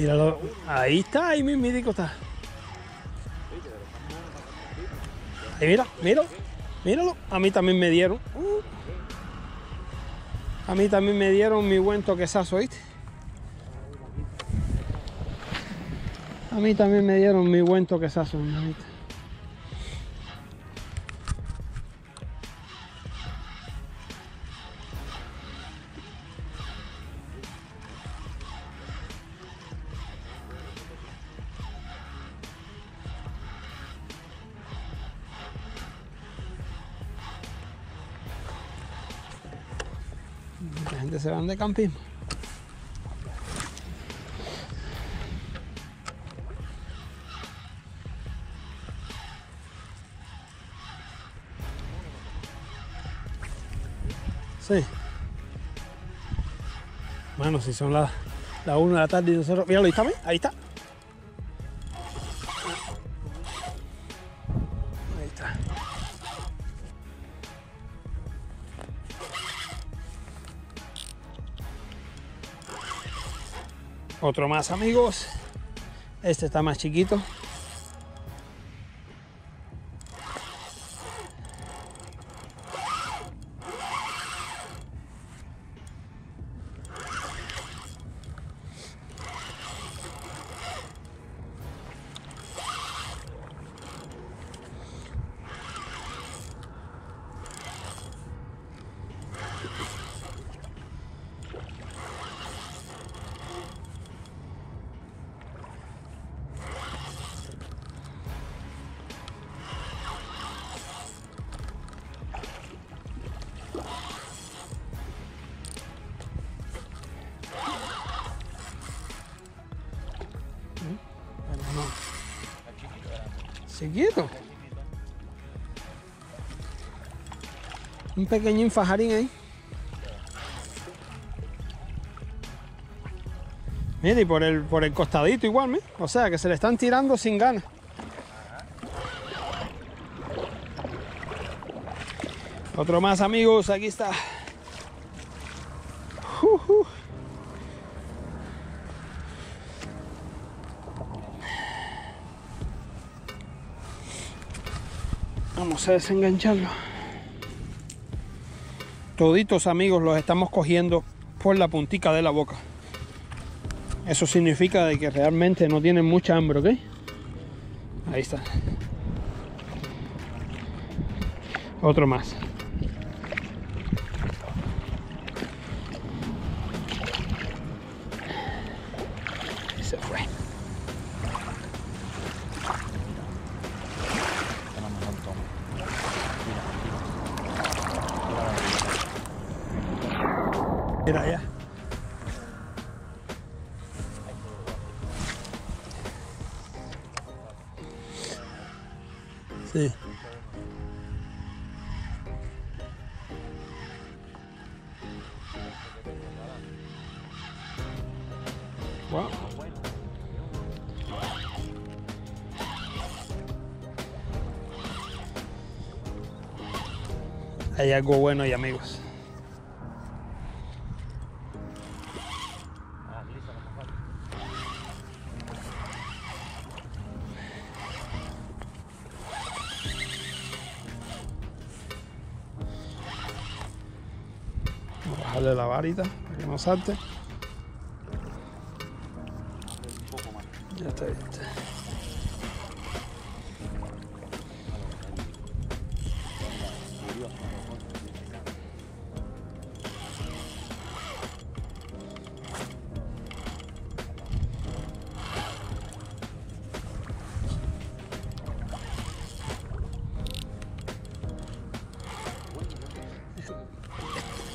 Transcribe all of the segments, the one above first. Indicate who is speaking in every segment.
Speaker 1: Míralo, ahí está, ahí mi mídico está. Ahí mira, míralo, míralo. A mí también me dieron. Uh. A mí también me dieron mi buen toquezazo, ¿viste? A mí también me dieron mi buen toquezazo, ¿viste? Gente se van de campismo. Sí. Bueno, si son las la 1 de la tarde y nosotros. Míralo, ahí está, ahí está. Otro más, amigos. Este está más chiquito. Chiquito. Un pequeñín fajarín ahí. Mira, y por el, por el costadito igual, ¿me? O sea, que se le están tirando sin ganas. Otro más, amigos. Aquí está. Uh, uh. A desengancharlo. Toditos amigos los estamos cogiendo por la puntica de la boca. Eso significa de que realmente no tienen mucha hambre, ¿ok? Ahí está. Otro más. Y se fue. Mira allá. Sí. Hay algo bueno y amigos. Varita para que no salte. Ya está, ya.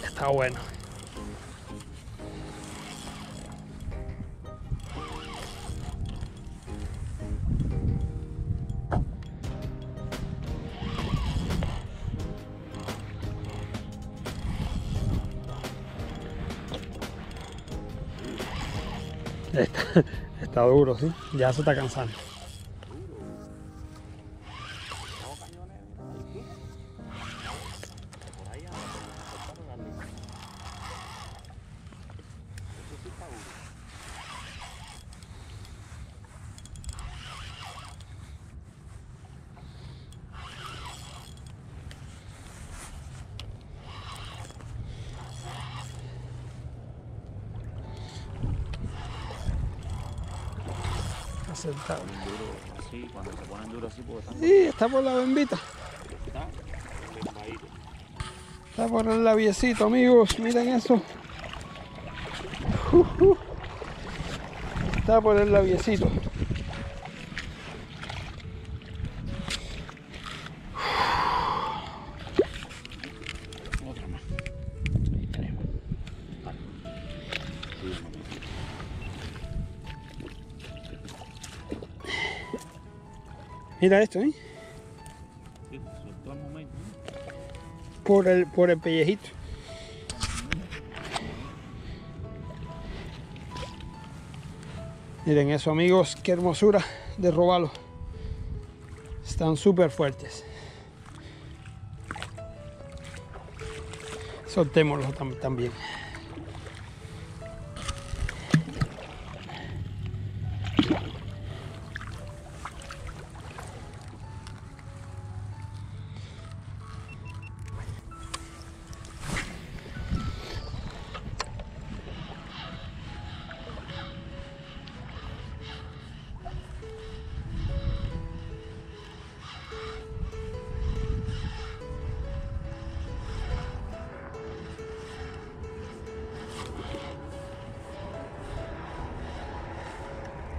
Speaker 1: Está bueno. Está, duro, sí. Ya se está cansando. Acertado.
Speaker 2: Duro, así, cuando se ponen duros así, están
Speaker 1: Sí, está por la bembita.
Speaker 2: está
Speaker 1: por el labiecito, amigos. Miren eso. Uh, uh. Está por el labiecito. Mira esto, ¿eh? Por el, por el pellejito. Miren eso, amigos. Qué hermosura de robalo. Están súper fuertes. Soltémoslo tam- también.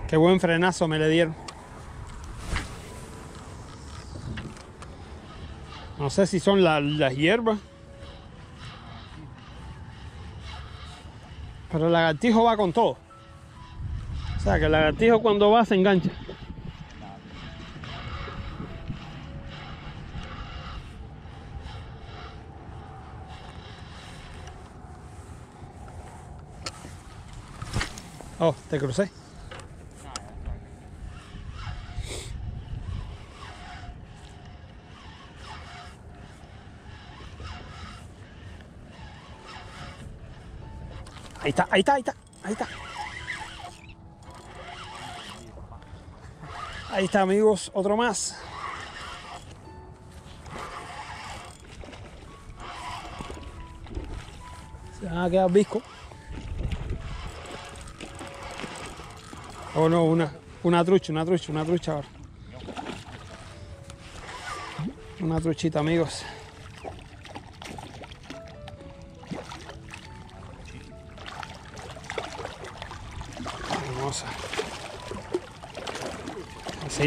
Speaker 1: Qué buen frenazo me le dieron. No sé si son la- las hierbas. Pero el lagartijo va con todo. O sea que el lagartijo cuando va se engancha. Oh, te crucé. Ahí está, ahí está, ahí está, ahí está. Ahí está, amigos, otro más. Se van a quedar visco. Oh no, una, una trucha, una trucha, una trucha ahora. Una truchita, amigos.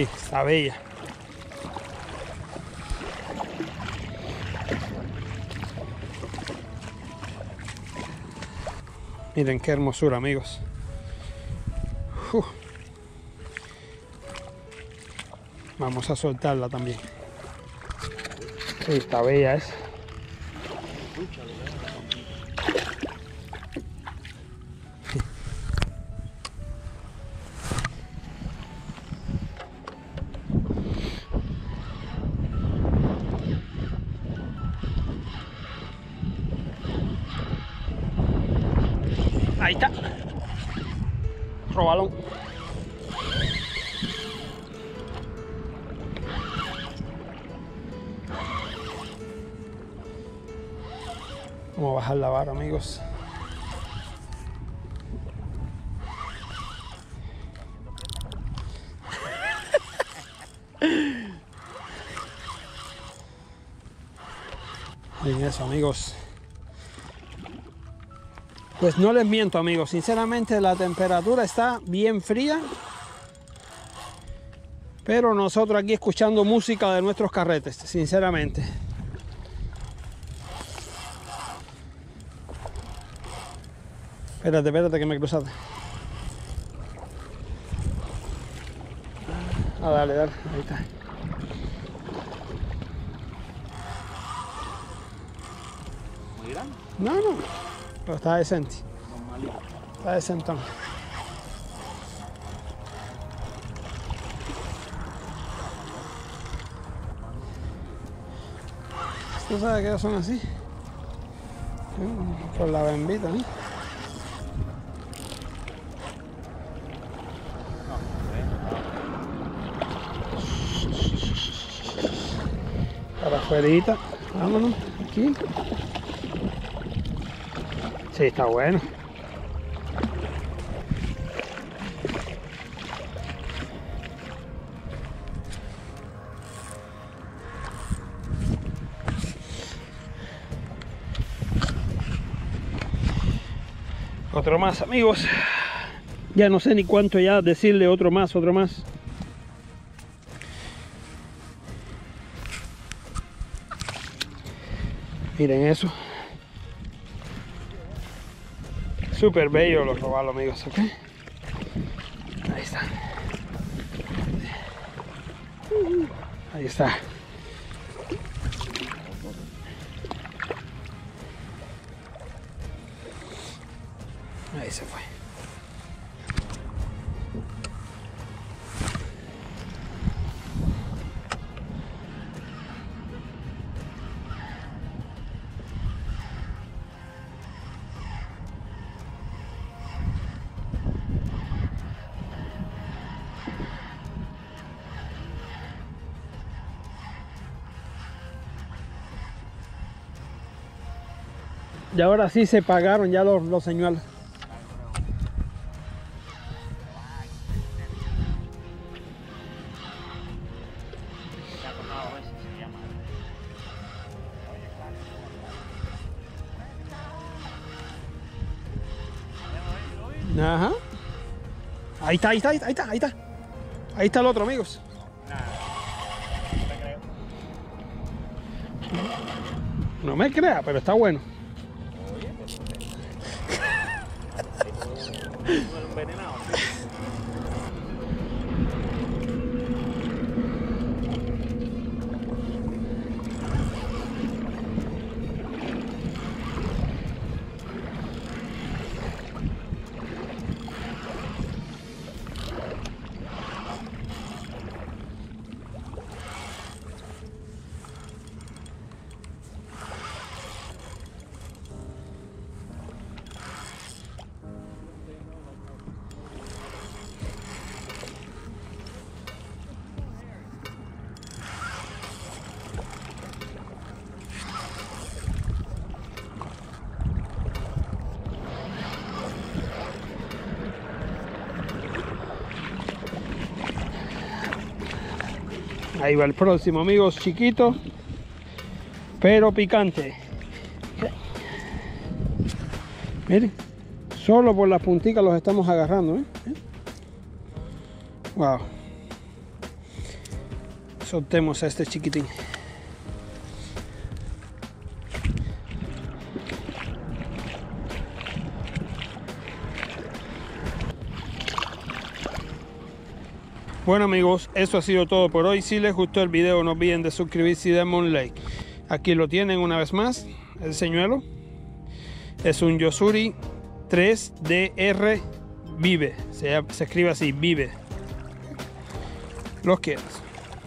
Speaker 1: Está bella. Miren qué hermosura, amigos. Vamos a soltarla también. Sí, está bella es. Ahí está. Robalón. Vamos a bajar la vara, amigos. Bien eso, amigos. Pues no les miento, amigos. Sinceramente, la temperatura está bien fría. Pero nosotros aquí escuchando música de nuestros carretes, sinceramente. Espérate, espérate que me cruzaste. Ah, dale, dale. Ahí está.
Speaker 2: Muy grande.
Speaker 1: No, no. Pero está decente. Está decentón. ¿Tú sabes que son así? Por la bembita, ¿no? Para afuera. Vámonos. Aquí. Sí, está bueno. Otro más, amigos. Ya no sé ni cuánto ya decirle otro más, otro más. Miren eso. Súper bello los robalos, amigos, ¿ok? Ahí está. Ahí está. Ahí se fue. Y ahora sí se pagaron ya los, los señuelos.
Speaker 2: Se ha tocado a veces, se llama.
Speaker 1: Ajá. Ahí está, ahí está, ahí está, ahí está. Ahí está el otro, amigos. No me crea, pero está bueno.
Speaker 2: envenenado.
Speaker 1: Ahí va el próximo, amigos, chiquito, pero picante. Miren, solo por la puntica los estamos agarrando, ¿eh? Wow. Soltemos a este chiquitín. Bueno amigos, eso ha sido todo por hoy. Si les gustó el video no olviden de suscribirse y darme un like. Aquí lo tienen una vez más, el señuelo. Es un Yosuri 3DR Vive. Se, se escribe así, Vive. Los quieras.